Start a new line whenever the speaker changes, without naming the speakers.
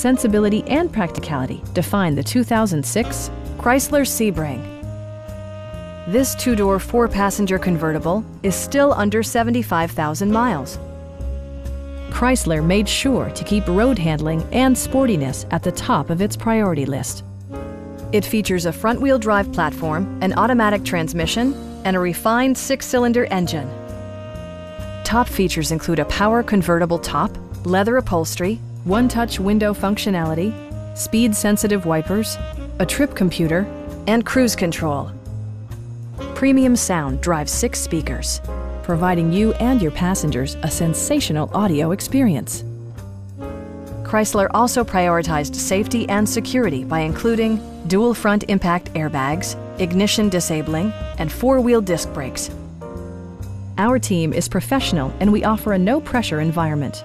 sensibility, and practicality define the 2006 Chrysler Sebring. This two-door, four-passenger convertible is still under 75,000 miles. Chrysler made sure to keep road handling and sportiness at the top of its priority list. It features a front-wheel drive platform, an automatic transmission, and a refined six-cylinder engine. Top features include a power convertible top, leather upholstery, one-touch window functionality, speed-sensitive wipers, a trip computer, and cruise control. Premium sound drives six speakers, providing you and your passengers a sensational audio experience. Chrysler also prioritized safety and security by including dual front impact airbags, ignition disabling, and four-wheel disc brakes. Our team is professional and we offer a no-pressure environment.